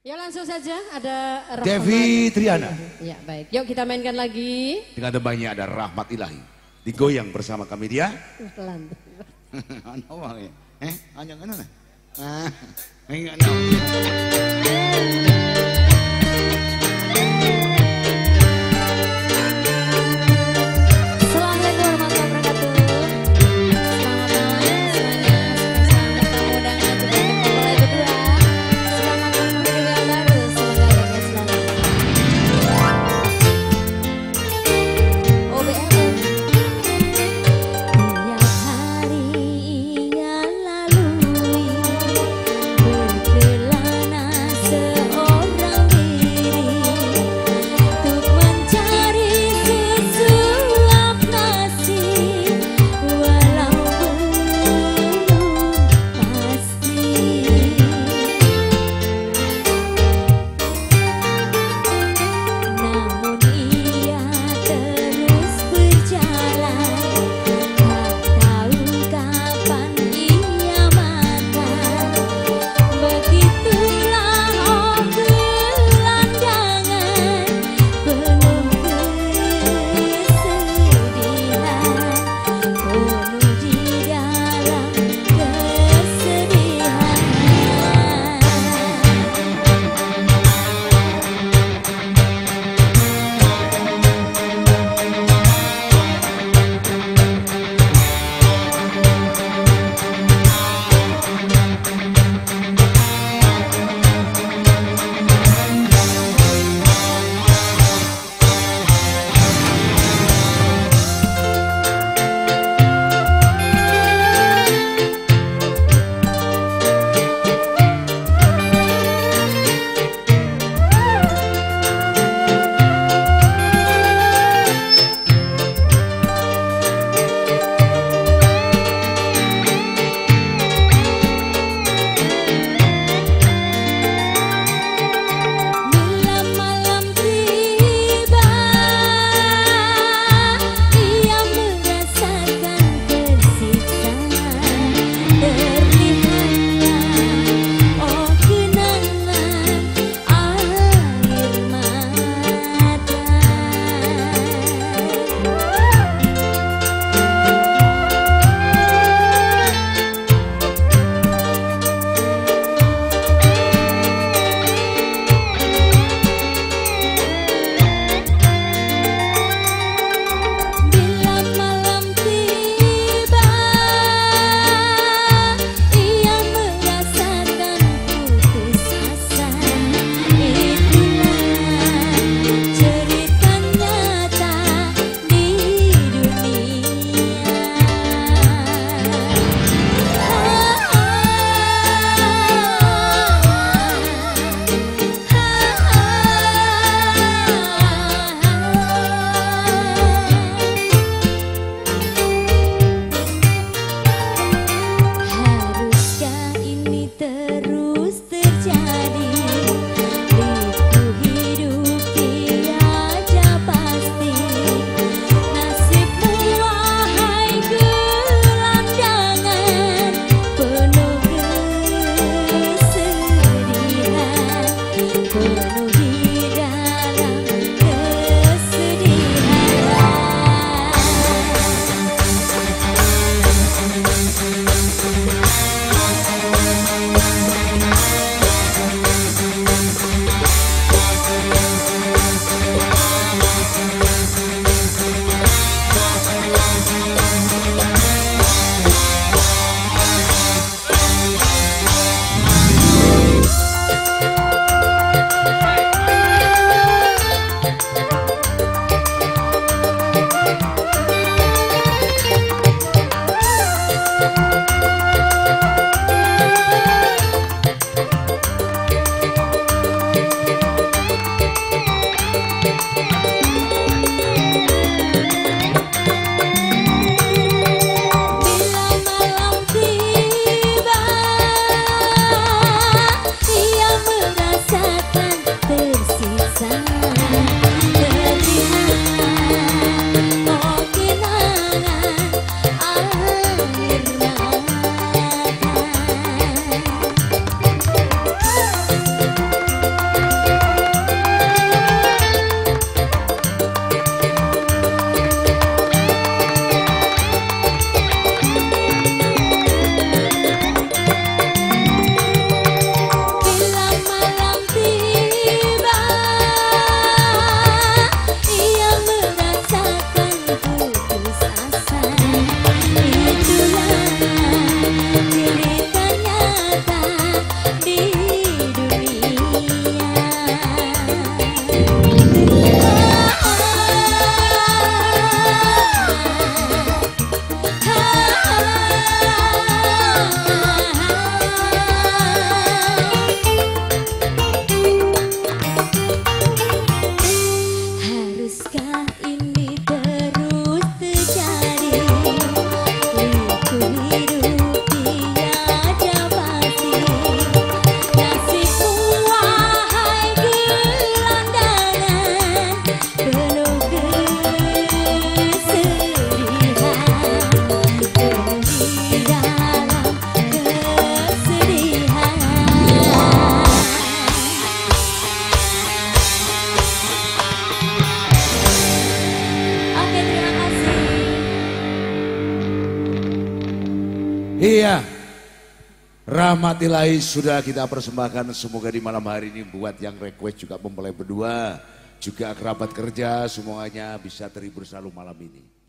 Ya langsung saja ada Rahmat. Devi Triana. Ya baik, yuk kita mainkan lagi. Dengan debannya ada Rahmat Ilahi. Digoyang bersama kami dia. Pelan. Eh, hanya kan Ah, enggak Iya. Rahmat ilahi sudah kita persembahkan semoga di malam hari ini buat yang request juga mempelai berdua juga kerabat kerja semuanya bisa terhibur selalu malam ini.